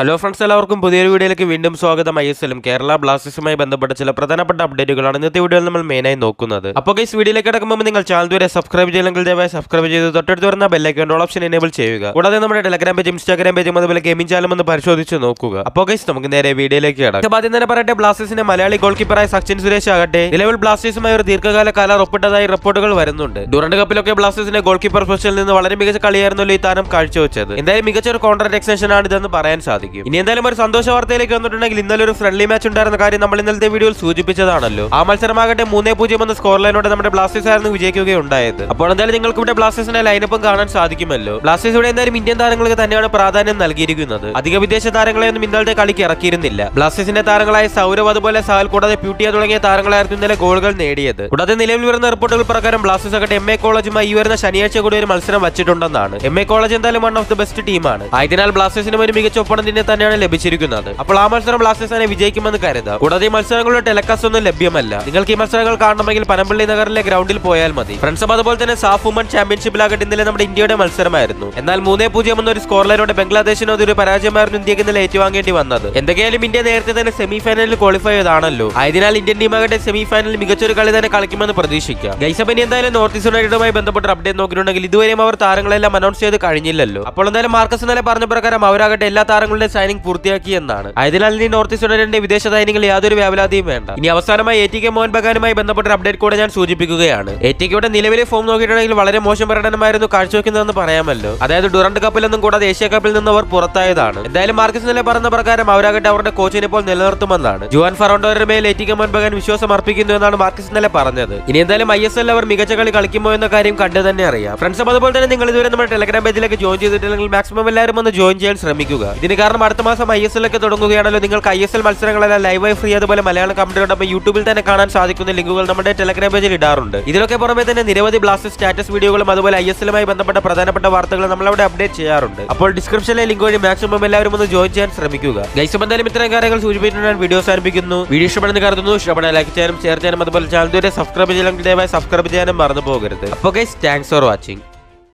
Hello friends എല്ലാവർക്കും പുതിയൊരു വീഡിയോയിലേക്ക് വീണ്ടും സ്വാഗതം. ഐ എസ് എല്ലും കേരള ബ്ലാസ്റ്റേഴ്സുമായി ബന്ധപ്പെട്ട ചില പ്രധാനപ്പെട്ട അപ്ഡേറ്റുകളാണ് ഇന്നത്തെ വീഡിയോയിൽ നമ്മൾ മെയിനായി നോക്കുന്നത്. അപ്പോൾ ഗൈസ് വീഡിയോയിലേക്ക് കിടക്കുമ്പോൾ നിങ്ങൾ ചാനൽ വരെ സബ്സ്ക്രൈബ് ചെയ്യണമെങ്കിൽ ദയവായി സബ്സ്ക്രൈബ് ചെയ്ത് തൊട്ടടുത്ത് വരുന്ന ബെല്ലൈക്കൺ ഓപ്ഷൻ എനേബിൾ ചെയ്യുക. കൂടാതെ നമ്മുടെ ടെലഗ്രാം പേജും ഇൻസ്റ്റാഗ്രാം പേജും അതുപോലെ ഗെയിമിംഗ് ചാനലും ഒന്ന് പരിശോധിച്ച് നോക്കുക. അപ്പോൾ ഗൈസ് നമുക്ക് നേരെ വീഡിയോയിലേക്ക് കിടക്കാം. ആദ്യം തന്നെ പറയട്ടെ ബ്ലാസ്റ്റേഴ്സിന്റെ മലയാളി ഗോൾ കീപ്പറായ സച്ചിൻ സുരേഷ് ആകട്ടെ. നിലവിൽ ബ്ലാസ്റ്റേഴ്സുമായി ഒരു ദീർഘകാല കരാർ ഒപ്പിട്ടതായി റിപ്പോർട്ടുകൾ വരുന്നുണ്ട് ഡുറന്റ് കപ്പിലൊക്കെ ബ്ലാസ്റ്റേഴ്സിന്റെ ഗോൾ കീപ്പർ പൊസിഷനിൽ നിന്ന് വളരെ മികച്ച കളിയായിരുന്നല്ലോ ഈ താരം കാഴ്ചവെച്ചത്. എന്തായാലും മികച്ച ഒരു കോൺട്രാക്ട് എക്സ്റ്റൻഷൻ ആണ് ഇതെന്ന് പറയാൻ സാധിക്കും. ഇനി എന്തായാലും ഒരു സന്തോഷ വാർത്തയിലേക്ക് വന്നിട്ടുണ്ടെങ്കിൽ ഇന്നലെ ഒരു ഫ്രണ്ട്ലി മാച്ച് ഉണ്ടായിരുന്ന കാര്യം നമ്മൾ ഇന്നലത്തെ വീഡിയോയിൽ സൂചിപ്പിച്ചതാണല്ലോ. ആ മത്സരമാകട്ടെ മൂന്നേ പൂജ്യം എന്ന സ്കോർ ലൈനോടെ നമ്മുടെ ബ്ലാസ്റ്റേഴ്സ് ആയിരുന്നു വിജയിക്കുകയുണ്ടായത്. അപ്പോൾ എന്തായാലും നിങ്ങൾക്ക് ഇവിടെ ബ്ലാസ്റ്റേഴ്സിന്റെ ലൈനപ്പും കാണാൻ സാധിക്കുമല്ലോ. ബ്ലാസ്റ്റേഴ്സ് ഇവിടെ എന്തായാലും ഇന്ത്യൻ താരങ്ങൾക്ക് തന്നെയാണ് പ്രാധാന്യം നൽകിയിരിക്കുന്നത്. അധിക വിദേശ താരങ്ങളെയൊന്നും ഇന്നലത്തെ കളിക്ക് ഇറക്കിയിരുന്നില്ല. ബ്ലാസ്റ്റേഴ്സിന്റെ താരങ്ങളായ സൗരവ് അതുപോലെ സാൽ കൂടാതെ പ്യൂട്ടിയ തുടങ്ങിയ താരങ്ങളായിരുന്നു ഇന്നലെ ഗോളുകൾ നേടിയത്. കൂടാതെ നിലവിൽ വരുന്ന റിപ്പോർട്ടുകൾ പ്രകാരം ബ്ലാസ്റ്റേഴ്സ് ആകട്ടെ എം എ കോളേജുമായി ഈ വരുന്ന ശനിയാഴ്ച കൂടി ഒരു മത്സരം വച്ചിട്ടുണ്ടെന്നാണ്. എം എ കോളേജ് എന്തായാലും വൺ ഓഫ് ദി ബെസ്റ്റ് ടീമാണ് ആയതിനാൽ ബ്ലാസ്റ്റേഴ്സിനും ഒരു മികച്ച ഒപ്പണന്റിനെ തന്നെയാണ് ലഭിച്ചിരിക്കുന്നത്. അപ്പോൾ ആ മത്സരം ബ്ലാസ്റ്റേഴ്സ് തന്നെ വിജയിക്കുമെന്ന് കരുതാം കൂടാതെ ഈ മത്സരങ്ങളുടെ ടെലകാസ്റ്റ് ഒന്നും ലഭ്യമല്ല. നിങ്ങൾക്ക് ഈ മത്സരങ്ങൾ കാണണമെങ്കിൽ പനമ്പള്ളി നഗറിലെ ഗ്രൗണ്ടിൽ പോയാൽ മതി. ഫ്രണ്ട്സും അതുപോലെ തന്നെ സാഫ് വുമൺ ചാമ്പ്യൻഷിപ്പിലാകട്ടെ ഇന്നലെ നമ്മുടെ ഇന്ത്യയുടെ മത്സരമായിരുന്നു. എന്നാൽ മൂന്നേ പൂജ്യം എന്നൊരു സ്കോർ ലൈനോടെ ബംഗ്ലാദേശിന് അതൊരു പരാജയമായിരുന്നു ഇന്ത്യയ്ക്ക് ഇന്നലെ ഏറ്റുവാങ്ങേണ്ടി വന്നത്. എന്തൊക്കെയായാലും ഇന്ത്യ നേരത്തെ തന്നെ സെമി ഫൈനലിൽ ക്വാളിഫൈ ചെയ്താണല്ലോ ആയതിനാൽ ഇന്ത്യൻ ടീമാകട്ടെ സെമി ഫൈനലിൽ മികച്ചൊരു കളി തന്നെ കളിക്കുമെന്ന് പ്രതീക്ഷിക്കാം. ഇനി എന്തായാലും നോർത്ത് ഈസ്റ്റ് യുണൈറ്റഡുമായി ബന്ധപ്പെട്ട അപ്ഡേറ്റ് നോക്കിയിട്ടുണ്ടെങ്കിൽ ഇതുവരെയും അവർ താരങ്ങളെല്ലാം അനൗൺസ് ചെയ്ത് കഴിഞ്ഞില്ലല്ലോ. അപ്പോൾ എന്തായാലും മാർക്കസ് ഇന്നലെ പറഞ്ഞ പ്രകാരം അവരാകട്ടെ എല്ലാ താരങ്ങളുടെയും സൈനിങ് പൂർത്തിയാക്കി എന്നാണ്. ആയതിനാൽ ഇനി നോർത്ത് ഈസ്റ്റ് യുണൈറ്റഡിന്റെ വിദേശ സൈനികൾ യാതൊരു വ്യാപലാതിയും വേണ്ട. ഇനി അവസാനമായി എ ടി കെ മോഹൻ ബഗാനുമായി ബന്ധപ്പെട്ട അപ്ഡേറ്റ് കൂടെ ഞാൻ സൂചിപ്പിക്കുകയാണ്. എ ടി കെയുടെ നിലവിലെ ഫോം നോക്കിയിട്ടുണ്ടെങ്കിൽ വളരെ മോശം പ്രകടനമായിരുന്നു കാഴ്ചവെക്കുന്നതെന്ന് പറയാമല്ലോ. അതായത് ഡുറണ്ട് കപ്പിൽ നിന്നും കൂടാതെ ഏഷ്യ കപ്പിൽ നിന്ന് അവർ പുറത്തായതാണ്. എന്തായാലും മാർക്കസ് നില പറഞ്ഞ പ്രകാരം അവരാകട്ടെ അവരുടെ കോച്ചിനെ ഇപ്പോൾ നിലനിർത്തുമെന്നാണ്. ജുവാൻ ഫറോണ്ടോയുടെ മേൽ മോഹൻ ബഗാൻ വിശ്വാസം അർപ്പിക്കുന്നു എന്നാണ് മാർക്കസ് നില പറഞ്ഞത്. ഇനി എന്തായാലും ഐ എസ് എൽ അവർ മികച്ച കളി കളിക്കുമോ എന്ന കാര്യം കണ്ടു തന്നെ അറിയാം. ഫ്രണ്ട്സ് അതുപോലെ തന്നെ നിങ്ങൾ ഇതുവരെ നമ്മുടെ ടെലഗ്രാം പേജിലേക്ക് ജോയിൻ ചെയ്തിട്ടില്ലെങ്കിൽ മാക്സിമം എല്ലാവരും ഒന്ന് ജോയിൻ ചെയ്യാൻ ശ്രമിക്കുക. ഇതിന് അടുത്ത മാസം ഐ എസ് എല്ലൊക്കെ തുടങ്ങുകയാണല്ലോ. നിങ്ങൾക്ക് ഐ എസ് എൽ മത്സരങ്ങളെല്ലാം ലൈവായി ഫ്രീ അതുപോലെ മലയാളം കമന്റോടൊപ്പം യൂട്യൂബിൽ തന്നെ കാണാൻ സാധിക്കുന്ന ലിങ്കുകൾ നമ്മുടെ ടെലഗ്രാം പേജിൽ ഇടാറുണ്ട്. ഇതിലൊക്കെ പുറമെ തന്നെ നിരവധി ബ്ലാസ്റ്റ് സ്റ്റാറ്റസ് വീഡിയോകളും അതുപോലെ ഐ എസ് എല്ലുമായി ബന്ധപ്പെട്ട പ്രധാനപ്പെട്ട വാർത്തകൾ നമ്മൾ അവിടെ അപ്ഡേറ്റ് ചെയ്യാറുണ്ട്. അപ്പോൾ ഡിസ്ക്രിപ്ഷനിലെ ലിങ്ക് വഴി മാക്സിമം എല്ലാവരും ഒന്ന് ജോയിൻ ചെയ്യാൻ ശ്രമിക്കുക. ഗൈസ് എന്തായാലും ഇത്തരം കാര്യങ്ങൾ സൂചിപ്പിച്ചിട്ടുണ്ട് വീഡിയോസ് ആരംഭിക്കുന്നു. വീഡിയോ ഇഷ്ടപ്പെടുന്ന കരുതുന്നു. ഇഷ്ടപ്പെടാൻ ലൈക്ക് ചെയ്യാനും ഷെയർ ചെയ്യാനും അതുപോലെ ചാനൽ വരെ സബ്സ്ക്രൈബ് ചെയ്യണമെങ്കിൽ ദയവായി സബ്സ്ക്രൈബ് ചെയ്യാനും മറന്നു പോകരുത്. അപ്പോൾ ഗൈസ് താങ്ക്സ് ഫോർ വാച്ചിങ്